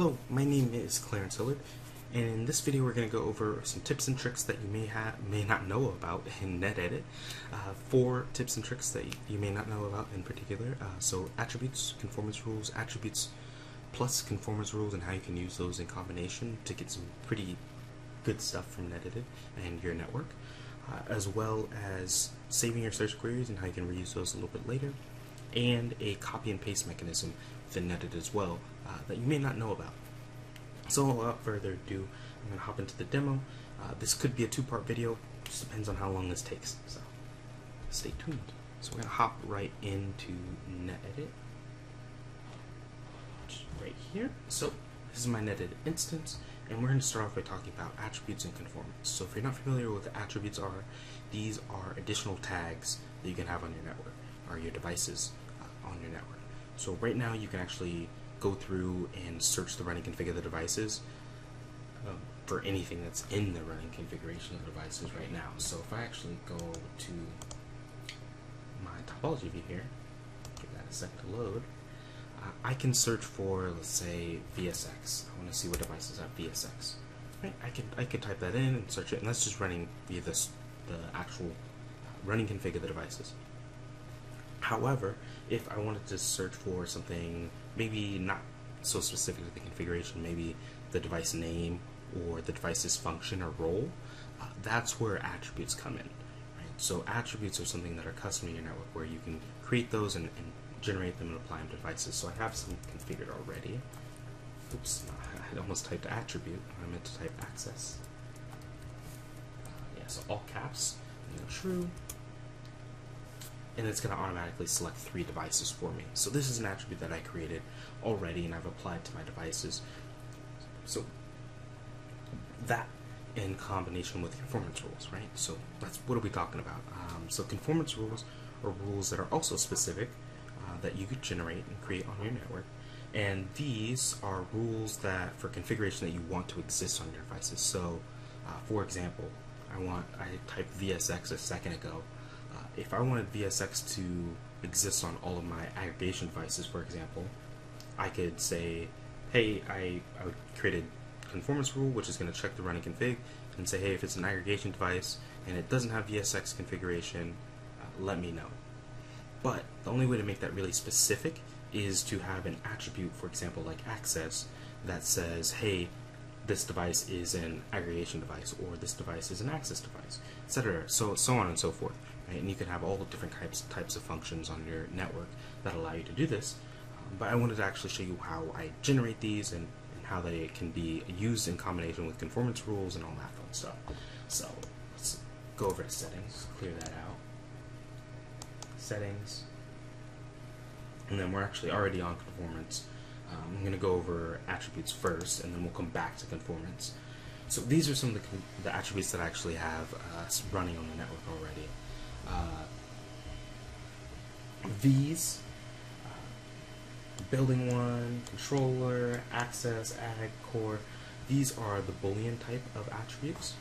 Hello, my name is Clarence Hillard, and in this video we're going to go over some tips and tricks that you may have may not know about in NetEdit. Uh, four tips and tricks that you may not know about in particular. Uh, so attributes, conformance rules, attributes plus conformance rules, and how you can use those in combination to get some pretty good stuff from NetEdit and your network, uh, as well as saving your search queries and how you can reuse those a little bit later, and a copy and paste mechanism NetEdit as well uh, that you may not know about. So without further ado, I'm going to hop into the demo. Uh, this could be a two-part video, just depends on how long this takes, so stay tuned. So we're going to hop right into NetEdit, right here. So this is my NetEdit instance, and we're going to start off by talking about attributes and conformance. So if you're not familiar with what the attributes are, these are additional tags that you can have on your network, or your devices uh, on your network. So right now you can actually go through and search the running config of the devices um, for anything that's in the running configuration of the devices right now. So if I actually go to my topology view here, give that a second to load, uh, I can search for, let's say, VSX. I want to see what devices have VSX. Right? I could I could type that in and search it, and that's just running via this the actual running config of the devices. However, if I wanted to search for something maybe not so specific to the configuration, maybe the device name or the device's function or role, uh, that's where attributes come in. Right? So attributes are something that are custom in your network where you can create those and, and generate them and apply them to devices. So I have some configured already. Oops, I almost typed attribute. I meant to type access. Uh, yeah, so all caps, true and it's going to automatically select three devices for me. So this is an attribute that I created already and I've applied to my devices. So that in combination with conformance rules, right? So that's what are we talking about? Um, so conformance rules are rules that are also specific uh, that you could generate and create on your network. And these are rules that for configuration that you want to exist on your devices. So, uh, for example, I want I typed VSX a second ago if I wanted VSX to exist on all of my aggregation devices, for example, I could say, hey, I, I would create a conformance rule, which is going to check the running config, and say, hey, if it's an aggregation device and it doesn't have VSX configuration, uh, let me know. But the only way to make that really specific is to have an attribute, for example, like access, that says, hey, this device is an aggregation device, or this device is an access device, etc. So, so on and so forth. Right? And you can have all the different types types of functions on your network that allow you to do this. Um, but I wanted to actually show you how I generate these and, and how they can be used in combination with conformance rules and all that fun stuff. So let's go over to settings, clear that out. Settings. And then we're actually already on conformance. Um, I'm going to go over attributes first, and then we'll come back to conformance. So these are some of the, the attributes that I actually have uh, running on the network already uh, these uh, building one, controller, access, ag, core, these are the boolean type of attributes.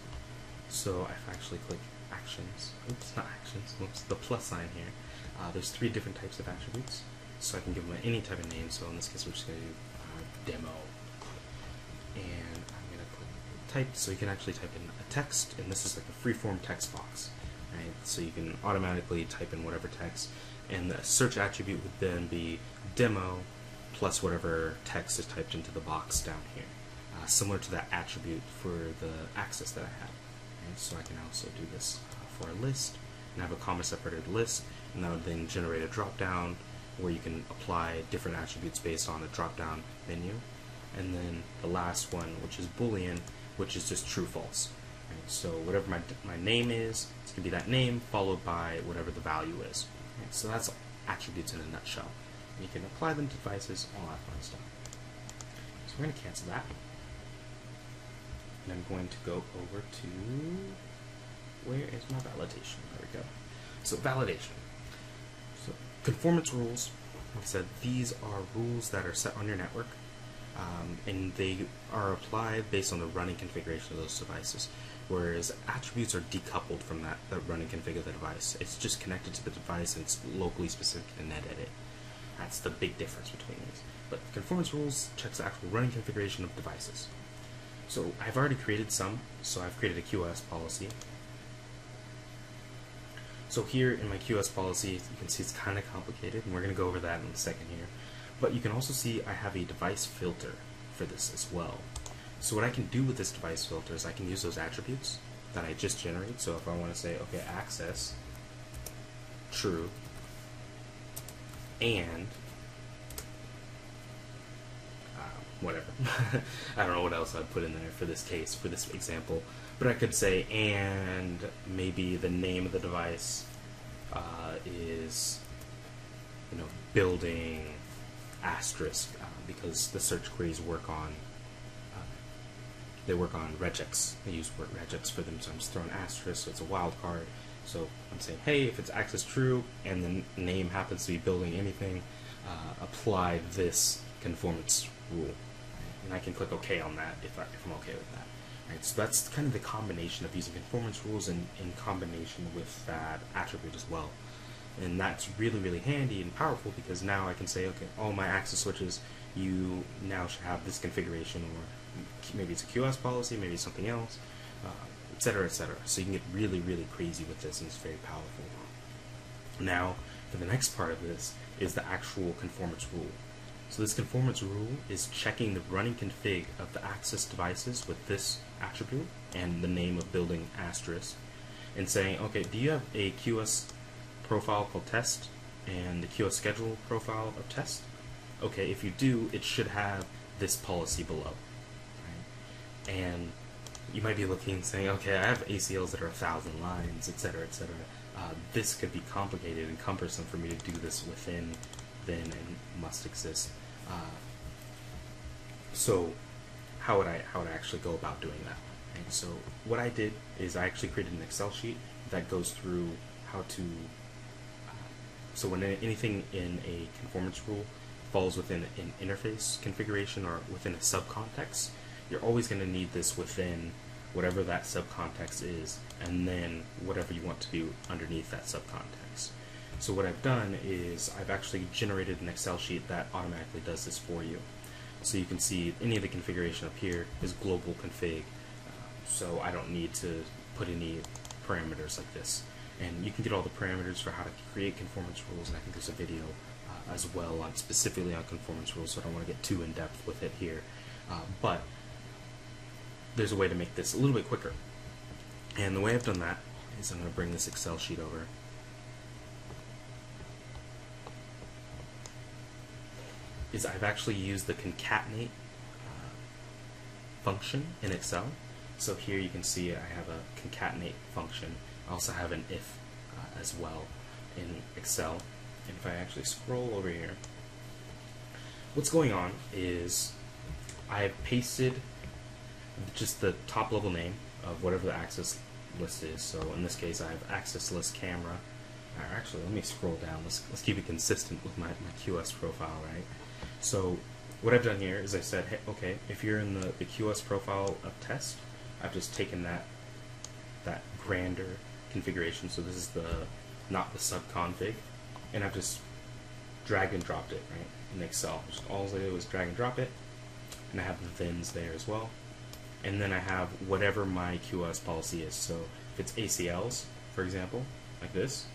So if I actually click actions, oops, not actions, oops, the plus sign here, uh, there's three different types of attributes. So I can give them any type of name, so in this case we're just going to do uh, demo. And I'm going to click type, so you can actually type in a text, and this is like a freeform text box right? So you can automatically type in whatever text, and the search attribute would then be demo plus whatever text is typed into the box down here, uh, similar to that attribute for the access that I had. Right? So I can also do this uh, for a list, and have a comma separated list, and that would then generate a drop down where you can apply different attributes based on a drop down menu. And then the last one, which is Boolean, which is just true false. Right? So whatever my, my name is, it's going to be that name followed by whatever the value is. Right? So that's attributes in a nutshell. And you can apply them to devices, all that fun stuff. So we're going to cancel that. And I'm going to go over to, where is my validation? There we go. So validation. So conformance rules, I said, these are rules that are set on your network um, and they are applied based on the running configuration of those devices. Whereas attributes are decoupled from that, that running config of the device. It's just connected to the device and it's locally specific to NetEdit. That's the big difference between these. But conformance rules checks the actual running configuration of devices. So I've already created some, so I've created a QoS policy. So here in my QoS policy, you can see it's kind of complicated, and we're going to go over that in a second here. But you can also see I have a device filter for this as well. So what I can do with this device filter is I can use those attributes that I just generated. So if I want to say, okay, access, true, and uh, whatever. I don't know what else I'd put in there for this case, for this example. But I could say, and maybe the name of the device uh, is, you know, building asterisk, uh, because the search queries work on, they work on regex. They use word regex for them, so I'm just throwing asterisk, so it's a wildcard. So I'm saying, hey, if it's access true and the name happens to be building anything, uh, apply this conformance rule. And I can click OK on that if, I, I'm okay with that. Right, so that's kind of the combination of using conformance rules in, in combination with that attribute as well. And that's really, really handy and powerful because now I can say, okay, all my access switches, you now should have this configuration, or maybe it's a QoS policy, maybe it's something else, etc., uh, etc. Et so you can get really, really crazy with this, and it's very powerful. Now, for the next part of this is the actual conformance rule. So this conformance rule is checking the running config of the access devices with this attribute and the name of building asterisk and saying, okay, do you have a QoS profile called test and the QoS schedule profile of test? Okay, if you do, it should have this policy below. Right? And you might be looking and saying, okay, I have ACLs that are a thousand lines, etc., etc. Uh, this could be complicated and cumbersome for me to do this within then and must exist. Uh, so how would I how would I actually go about doing that? And so what I did is I actually created an Excel sheet that goes through how to. Uh, so when anything in a conformance rule falls within an interface configuration or within a subcontext, you're always going to need this within whatever that subcontext is, and then whatever you want to do underneath that subcontext. So what I've done is I've actually generated an Excel sheet that automatically does this for you. So you can see any of the configuration up here is global config, uh, so I don't need to put any parameters like this. And you can get all the parameters for how to create conformance rules, and I think there's a video as well on specifically on conformance rules, so I don't want to get too in depth with it here. Uh, but there's a way to make this a little bit quicker. And the way I've done that is I'm going to bring this Excel sheet over. Is I've actually used the concatenate uh, function in Excel. So here you can see I have a concatenate function. I also have an if uh, as well in Excel. And if I actually scroll over here, what's going on is I've pasted just the top level name of whatever the access list is. So in this case, I have access list camera. Uh, actually, let me scroll down. Let's, let's keep it consistent with my, my QoS profile, right? So what I've done here is I said, hey, okay, if you're in the, the QoS profile of test, I've just taken that that grander configuration. So this is the not the subconfig, and I've just drag and dropped it right in Excel. Just all I did was drag and drop it, and I have the thins there as well and then I have whatever my QoS policy is. So if it's ACLs, for example, like this,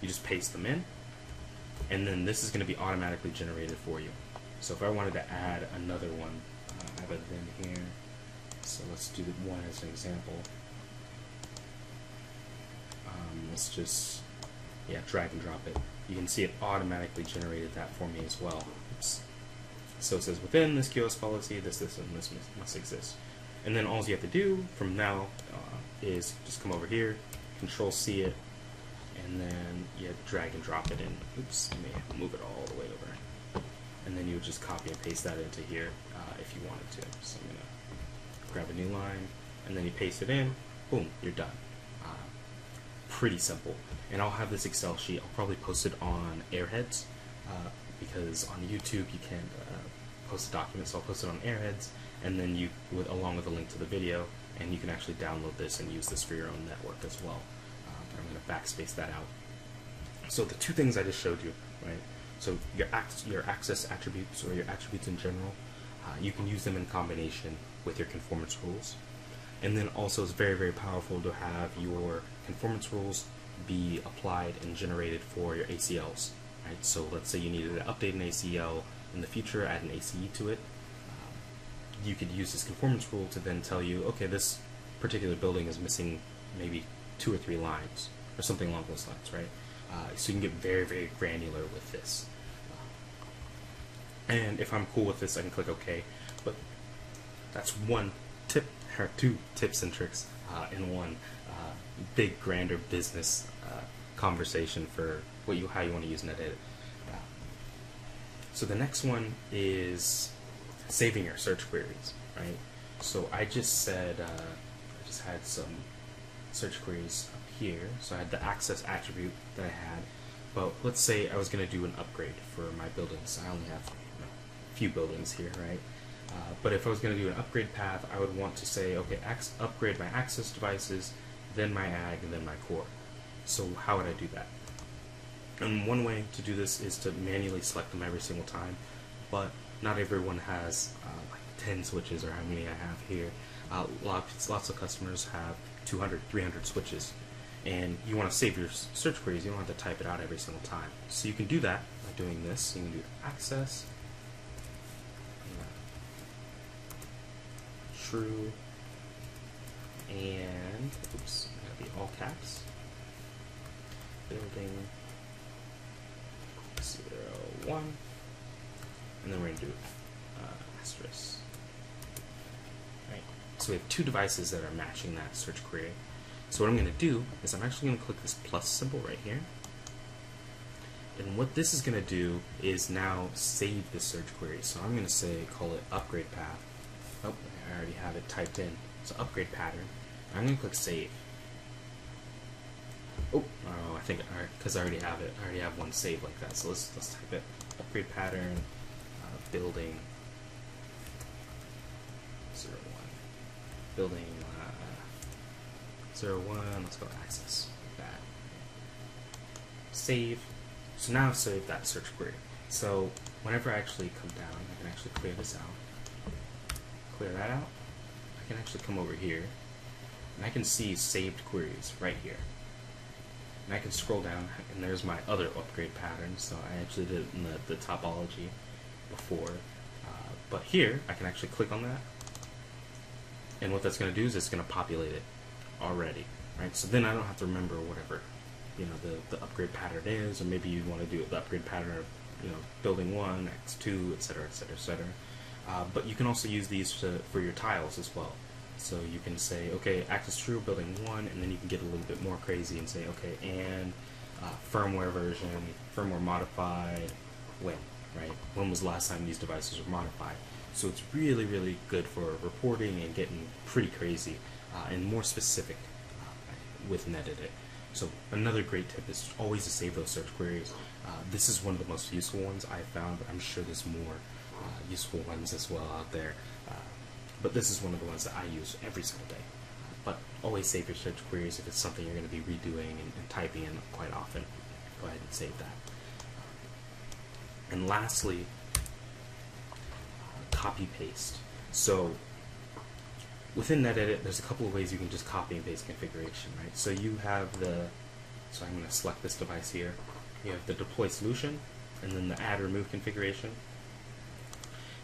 you just paste them in, and then this is going to be automatically generated for you. So if I wanted to add another one, uh, I have a then here. So let's do the one as an example. Um, let's just, yeah, drag and drop it. You can see it automatically generated that for me as well. Oops. So it says within this QoS policy, this, this, and this must exist. And then all you have to do from now uh, is just come over here, Control C it, and then you drag and drop it in. Oops, have to move it all the way over. And then you would just copy and paste that into here uh, if you wanted to. So I'm gonna grab a new line, and then you paste it in. Boom, you're done. Uh, pretty simple. And I'll have this Excel sheet. I'll probably post it on Airheads uh, because on YouTube you can't uh, post a document. So I'll post it on Airheads and then you, with, along with a link to the video, and you can actually download this and use this for your own network as well. Um, I'm going to backspace that out. So the two things I just showed you, right? So your your access attributes or your attributes in general, uh, you can use them in combination with your conformance rules. And then also it's very very powerful to have your conformance rules be applied and generated for your ACLs. Right. So let's say you needed to update an ACL in the future, add an ACE to it. Um, you could use this conformance rule to then tell you, okay, this particular building is missing maybe two or three lines or something along those lines, right? Uh, so you can get very, very granular with this. And if I'm cool with this, I can click OK. But that's one tip, or two tips and tricks uh, in one uh, big, grander business uh, conversation for what you how you want to use NetEdit. So the next one is saving your search queries, right? So I just said uh, I just had some search queries up here. So I had the access attribute that I had. But let's say I was going to do an upgrade for my buildings. I only have a few buildings here, right? Uh, but if I was going to do an upgrade path, I would want to say, okay, upgrade my access devices, then my ag, and then my core. So how would I do that? And one way to do this is to manually select them every single time, but not everyone has uh, like 10 switches or how many I have here. Uh, lots, lots of customers have 200, 300 switches, and you want to save your search queries. You don't have to type it out every single time. So you can do that by doing this. You can do access, true, and oops, gotta be all caps. Building zero one, and then we're gonna do uh, asterisk. Right. So we have two devices that are matching that search query. So what I'm to do is I'm actually to click this plus symbol right here. And what this is going to do is now save the search query. So I'm going to say, call it upgrade path. Oh, I already have it typed in. So upgrade pattern. I'm going to click save. Oh, oh I think because I already have it. I already have one saved like that. So let's let's type it. Upgrade pattern, uh, building, zero one, building zero one. Let's go access that. Save. So now I've saved that search query. So whenever I actually come down, I can actually clear this out. Clear that out. I can actually come over here, and I can see saved queries right here. And I can scroll down, and there's my other upgrade pattern. So I actually did in the, the topology before. Uh, but here, I can actually click on that. And what that's going to do is it's going to populate it already, right? So then I don't have to remember whatever, you know, the, the upgrade pattern is, or maybe you want to do the upgrade pattern of, you know, building one, X2, etc., etc., etc. but you can also use these to, for your tiles as well. So you can say, okay, access true, building one, and then you can get a little bit more crazy and say, okay, and uh, firmware version, firmware modified, when, right? When was the last time these devices were modified? So it's really, really good for reporting and getting pretty crazy uh, and more specific uh, with NetEdit. So another great tip is always to save those search queries. Uh, this is one of the most useful ones I've found, but I'm sure there's more uh, useful ones as well out there. Uh, but this is one of the ones that I use every single day. but always save your search queries if it's something you're going to be redoing and, and typing in quite often. Go ahead and save that. And lastly, copy paste. So within NetEdit, there's a couple of ways you can just copy and paste configuration, right? So you have the, so I'm going to select this device here. You have the deploy solution, and then the add remove configuration.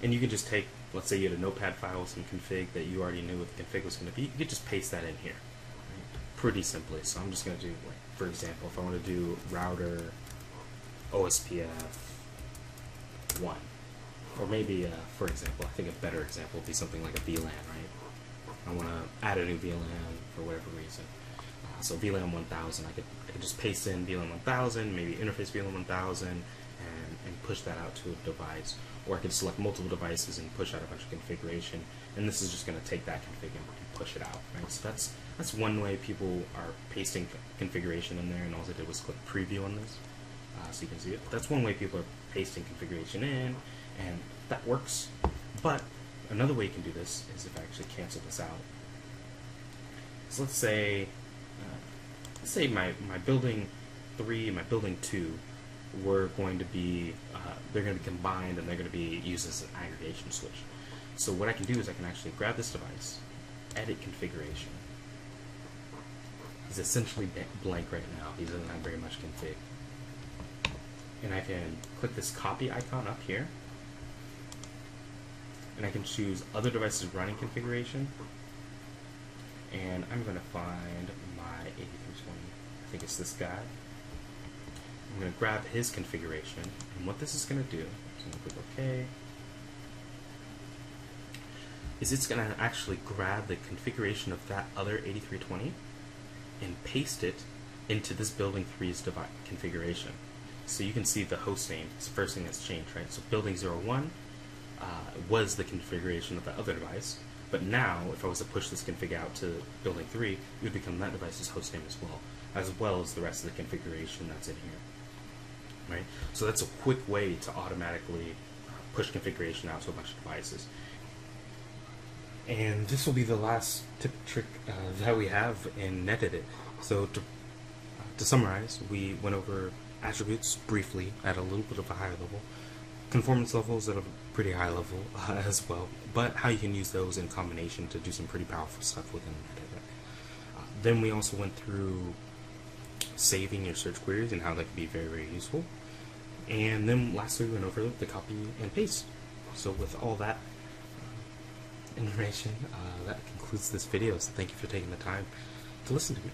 And you can just take, let's say you had a notepad file with some config that you already knew what the config was going to be, you could just paste that in here, right? pretty simply. So I'm just going to do, like, for example, if I want to do router OSPF 1, or maybe, uh, for example, I think a better example would be something like a VLAN, right? I want to add a new VLAN for whatever reason. Uh, so VLAN 1000, I could, I could just paste in VLAN 1000, maybe interface VLAN 1000, and, and push that out to a device. Or I could select multiple devices and push out a bunch of configuration, and this is just going to take that config and push it out. Right? So that's that's one way people are pasting configuration in there, and all I did was click preview on this, uh, so you can see it. That's one way people are pasting configuration in, and that works. But another way you can do this is if I actually cancel this out. So let's say, uh, let's say my, my building 3 and my building 2 were going to be they're going to be combined and they're going to be used as an aggregation switch. So what I can do is I can actually grab this device, edit configuration. He's essentially blank right now. He doesn't have very much config. And I can click this copy icon up here. And I can choose other devices running configuration. And I'm going to find my 8320. I think it's this guy. I'm going to grab his configuration. And what this is going to do, I'm going to click OK is it's going to actually grab the configuration of that other 8320 and paste it into this building 3's device configuration. So you can see the host name is the first thing that's changed, right? So building 01 uh, was the configuration of the other device, but now if I was to push this config out to building 3, it would become that device's host name as well, as well as the rest of the configuration that's in here. Right? So that's a quick way to automatically push configuration out to a bunch of devices. And this will be the last tip trick uh, that we have in NetEdit. So to, to summarize, we went over attributes briefly at a little bit of a higher level, conformance levels at a pretty high level uh, as well, but how you can use those in combination to do some pretty powerful stuff within NetEdit. Uh, then we also went through saving your search queries and how that can be very, very useful. And then lastly, we went over the copy and paste. So with all that information. Uh, that concludes this video, so thank you for taking the time to listen to me.